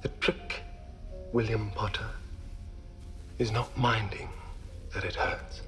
The trick, William Potter, is not minding that it hurts.